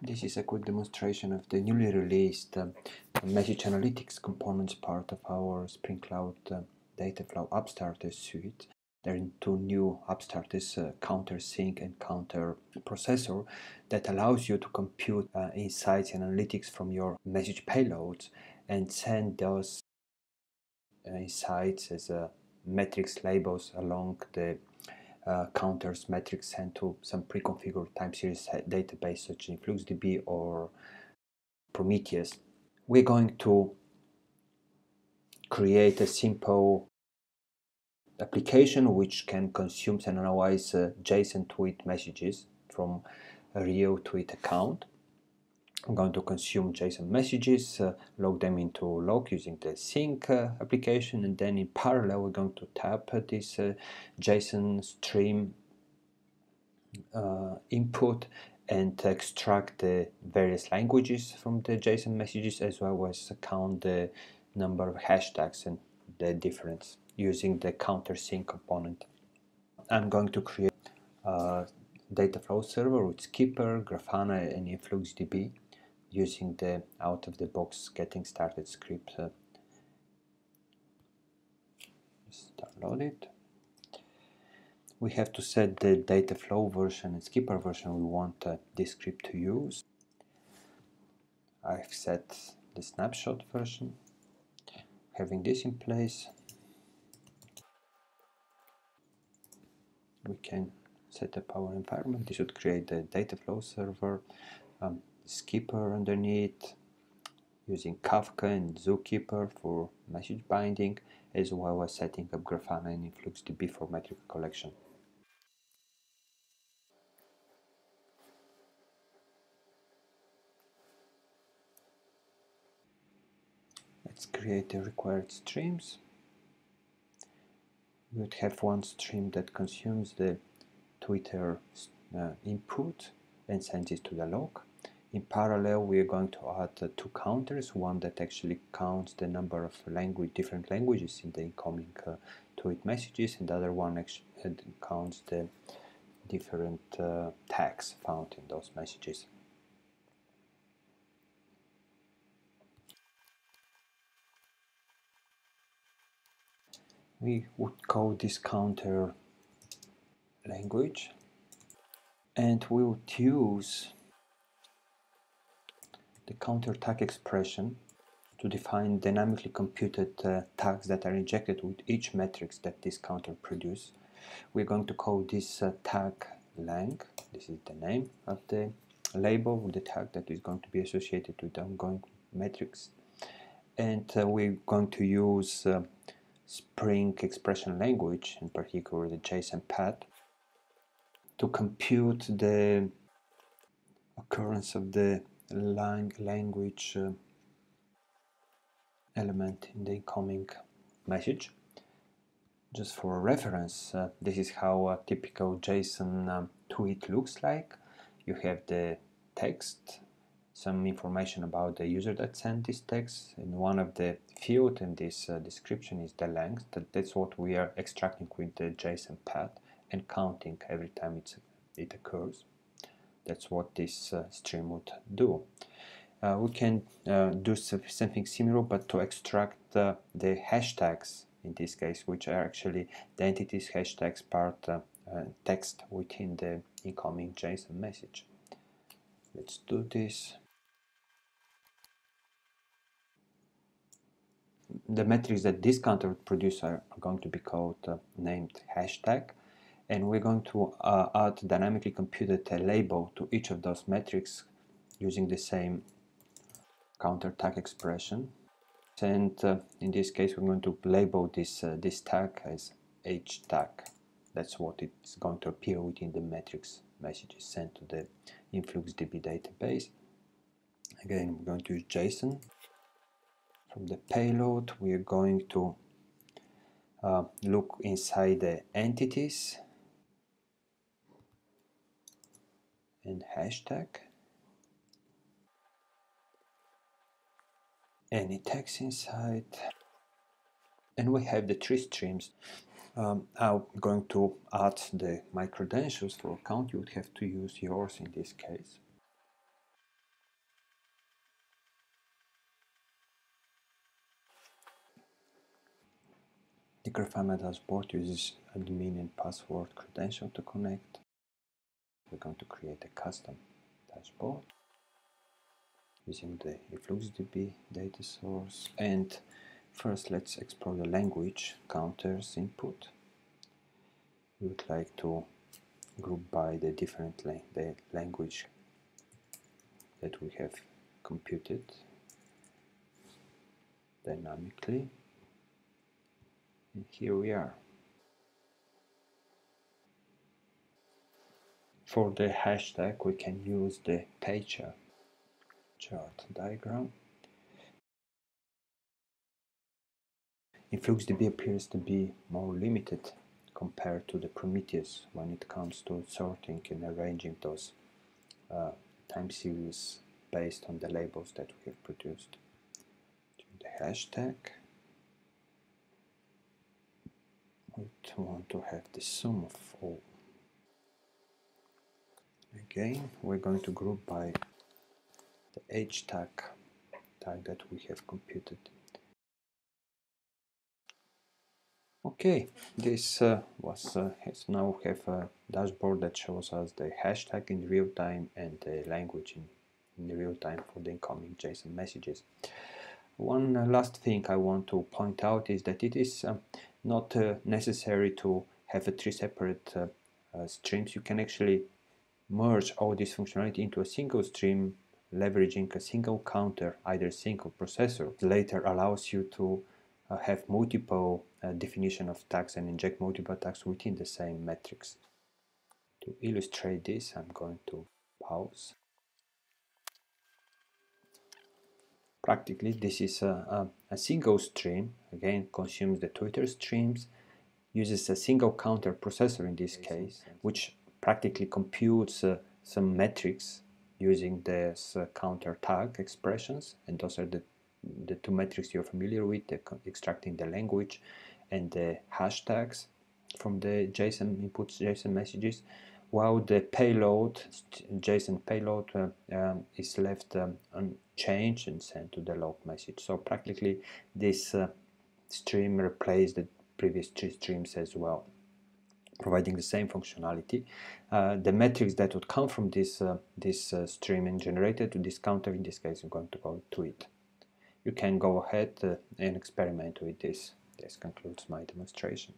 This is a quick demonstration of the newly released uh, Message Analytics components part of our Spring Cloud uh, Dataflow App Starters suite. There are two new App Starters uh, counter sink and counter processor that allows you to compute uh, insights and analytics from your message payloads and send those uh, insights as uh, metrics labels along the uh, counters metrics sent to some pre-configured time series database such as InfluxDB or Prometheus. We're going to create a simple application which can consume and analyze uh, JSON tweet messages from a real tweet account I'm going to consume JSON messages, uh, log them into log using the sink uh, application, and then in parallel we're going to tap this uh, JSON stream uh, input and extract the various languages from the JSON messages as well as count the number of hashtags and the difference using the countersink component. I'm going to create a data flow server with Skipper, Grafana and InfluxDB using the out-of-the-box getting started script. Uh, download it. We have to set the data flow version and skipper version we want uh, this script to use. I've set the snapshot version. Having this in place, we can set up our environment. This would create the data flow server. Um, skipper underneath using Kafka and Zookeeper for message binding as well as setting up Grafana and InfluxDB for metric collection. Let's create the required streams. We would have one stream that consumes the Twitter uh, input and sends it to the log. In parallel, we are going to add two counters, one that actually counts the number of language, different languages in the incoming uh, tweet messages, and the other one uh, counts the different uh, tags found in those messages. We would call this counter language, and we would use the counter tag expression to define dynamically computed uh, tags that are injected with each matrix that this counter produces. We're going to call this uh, tag lang. This is the name of the label with the tag that is going to be associated with the ongoing matrix. And uh, we're going to use uh, Spring expression language, in particular the JSON path, to compute the occurrence of the lang language uh, element in the incoming message. Just for reference, uh, this is how a typical JSON um, tweet looks like. You have the text, some information about the user that sent this text, and one of the field in this uh, description is the length. That, that's what we are extracting with the JSON path and counting every time it occurs. That's what this uh, stream would do. Uh, we can uh, do something similar, but to extract the hashtags in this case, which are actually the entities hashtags part text within the incoming JSON message. Let's do this. the metrics that this counter would produce are going to be called uh, named hashtag and we're going to uh, add dynamically computed a label to each of those metrics using the same counter tag expression. And uh, in this case we're going to label this uh, this tag as h tag. That's what it's going to appear within the metrics messages sent to the InfluxDB database. Again we're going to use JSON. From the payload we are going to uh, look inside the entities and hashtag. Any text inside and we have the three streams. Um, I'm going to add the my credentials for account. You would have to use yours in this case. The Grafana dashboard uses admin and password credential to connect. We're going to create a custom dashboard using the InfluxDB data source. And first let's explore the language counters input. We would like to group by the different la the language that we have computed dynamically. And here we are for the hashtag we can use the paychart chart diagram InfluxDB appears to be more limited compared to the Prometheus when it comes to sorting and arranging those uh, time series based on the labels that we have produced. The hashtag. We want to have the sum of all. Again, we're going to group by the h tag tag that we have computed. Okay, this uh, was uh, now have a dashboard that shows us the hashtag in real time and the language in, in real time for the incoming JSON messages. One uh, last thing I want to point out is that it is uh, not uh, necessary to have three separate uh, streams. You can actually merge all this functionality into a single stream leveraging a single counter, either single processor. Later allows you to uh, have multiple uh, definition of tags and inject multiple tags within the same metrics. To illustrate this, I'm going to pause. Practically, this is a, a, a single stream, again, consumes the Twitter streams, uses a single counter processor in this case, which practically computes uh, some metrics using this uh, counter tag expressions, and those are the the two metrics you're familiar with, the extracting the language and the hashtags from the JSON inputs, JSON messages, while the payload, JSON payload uh, um, is left um, unchanged and sent to the log message. So practically this uh, stream replaced the previous two streams as well providing the same functionality. Uh, the metrics that would come from this uh, this uh, stream and generated to this counter, in this case, I'm going to go to it you can go ahead uh, and experiment with this. This concludes my demonstration.